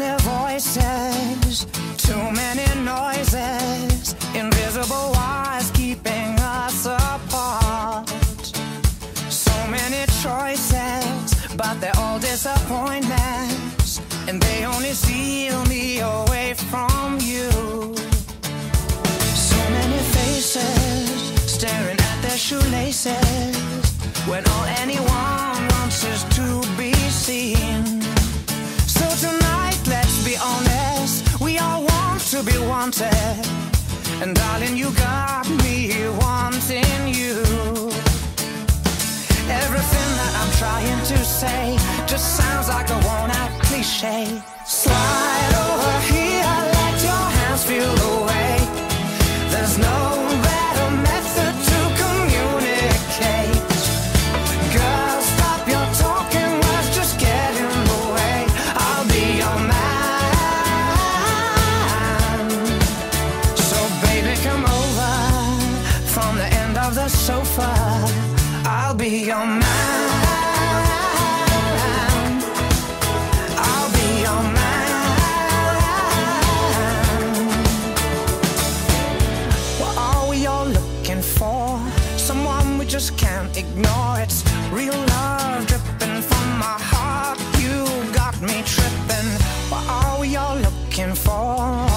choices, too many noises, invisible wires keeping us apart. So many choices, but they're all disappointments, and they only seal me to be wanted. And darling, you got me wanting you. Everything that I'm trying to say just sounds like a worn out cliche. Just can't ignore. It's real love dripping from my heart. You got me tripping. What are we all looking for?